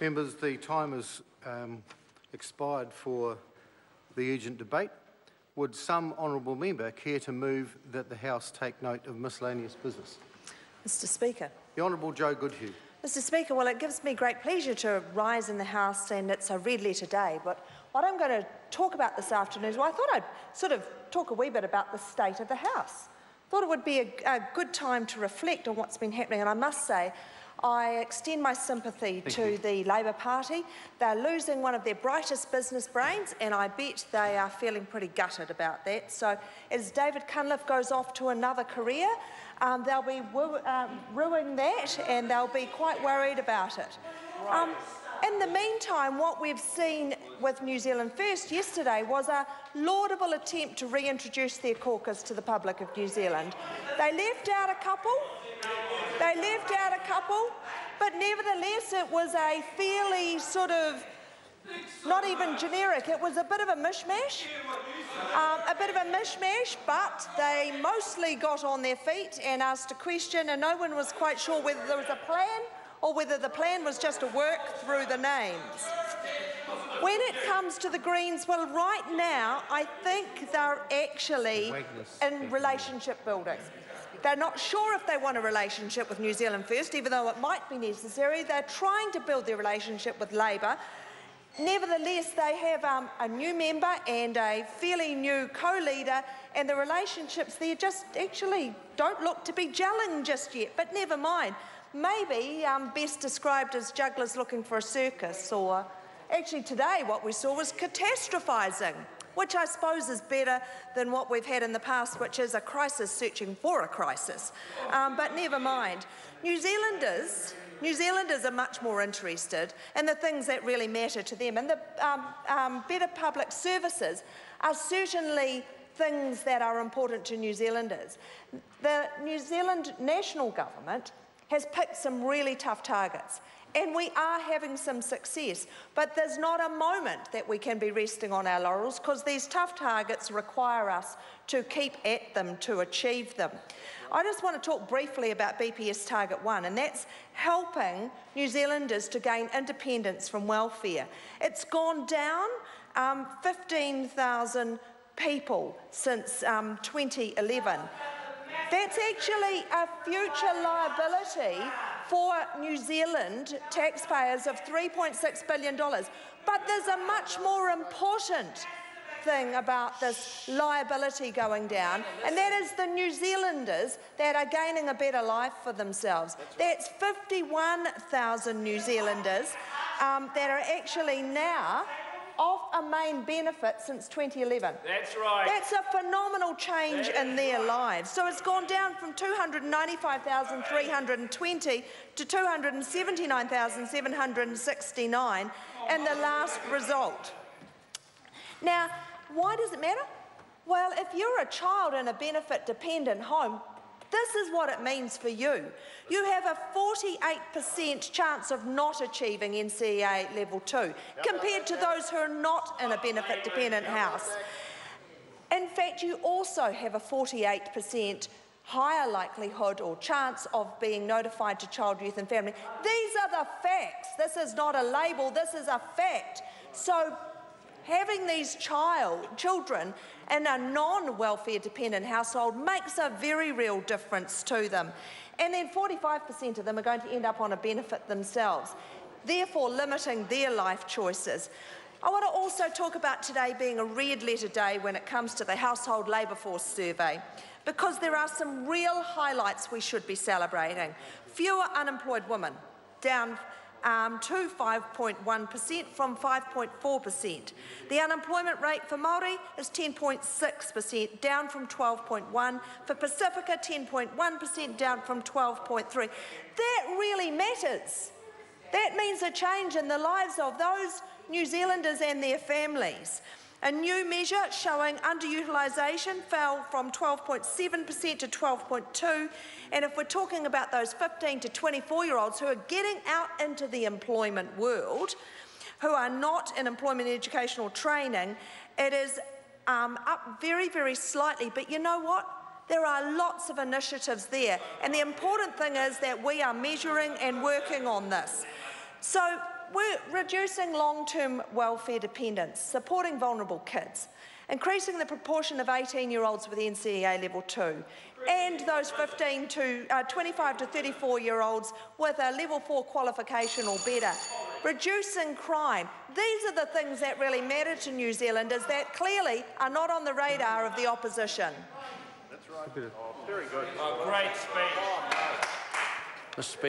Members, the time has um, expired for the urgent debate. Would some honourable member care to move that the House take note of miscellaneous business? Mr Speaker. The Honourable Jo Goodhew. Mr Speaker, well, it gives me great pleasure to rise in the House and it's a red letter day, but what I'm going to talk about this afternoon is, well, I thought I'd sort of talk a wee bit about the state of the House. thought it would be a, a good time to reflect on what's been happening, and I must say, I extend my sympathy Thank to you. the Labor Party. They're losing one of their brightest business brains, and I bet they are feeling pretty gutted about that. So, as David Cunliffe goes off to another career, um, they'll be um, ruining that, and they'll be quite worried about it. Um, in the meantime, what we've seen with New Zealand First yesterday was a laudable attempt to reintroduce their caucus to the public of New Zealand. They left out a couple, they left out a couple, but nevertheless it was a fairly sort of not even generic, it was a bit of a mishmash. Um, a bit of a mishmash, but they mostly got on their feet and asked a question, and no one was quite sure whether there was a plan or whether the plan was just to work through the names. When it comes to the Greens, well, right now, I think they're actually in relationship building. They're not sure if they want a relationship with New Zealand First, even though it might be necessary. They're trying to build their relationship with Labor. Nevertheless, they have um, a new member and a fairly new co-leader, and the relationships there just actually don't look to be gelling just yet. But never mind. Maybe um, best described as jugglers looking for a circus, or actually today what we saw was catastrophising, which I suppose is better than what we've had in the past, which is a crisis searching for a crisis. Um, but never mind. New Zealanders New Zealanders are much more interested in the things that really matter to them, and the um, um, better public services are certainly things that are important to New Zealanders. The New Zealand national government has picked some really tough targets. And we are having some success, but there's not a moment that we can be resting on our laurels because these tough targets require us to keep at them to achieve them. I just want to talk briefly about BPS Target 1, and that's helping New Zealanders to gain independence from welfare. It's gone down um, 15,000 people since um, 2011. That's actually a future liability for New Zealand taxpayers of $3.6 billion. But there's a much more important thing about this liability going down, and that is the New Zealanders that are gaining a better life for themselves. That's 51,000 New Zealanders um, that are actually now off a main benefit since 2011. That's right. That's a phenomenal change in their lives. So it's gone down from 295,320 to 279,769 in the last result. Now, why does it matter? Well, if you're a child in a benefit dependent home, this is what it means for you. You have a 48% chance of not achieving NCEA level 2 compared to those who are not in a benefit dependent house. In fact, you also have a 48% higher likelihood or chance of being notified to Child, Youth and Family. These are the facts. This is not a label, this is a fact. So having these child, children in a non-welfare dependent household makes a very real difference to them. And then 45% of them are going to end up on a benefit themselves, therefore limiting their life choices. I want to also talk about today being a red letter day when it comes to the Household Labour Force Survey, because there are some real highlights we should be celebrating. Fewer unemployed women, down um, to 5.1% from 5.4%. The unemployment rate for Māori is 10.6%, down from 12.1. For Pacifica, 10.1%, down from 12.3. That really matters. That means a change in the lives of those New Zealanders and their families. A new measure showing underutilisation fell from 12.7% to 12.2 and if we're talking about those 15 to 24 year olds who are getting out into the employment world, who are not in employment educational training, it is um, up very, very slightly. But you know what? There are lots of initiatives there. And the important thing is that we are measuring and working on this. So we're reducing long-term welfare dependence, supporting vulnerable kids, increasing the proportion of 18-year-olds with NCEA level 2, and those 15 to uh, 25 to 34-year-olds with a level 4 qualification or better. Reducing crime. These are the things that really matter to New Zealanders that clearly are not on the radar of the opposition. That's right. Very good. Great speech. Mr. Speaker,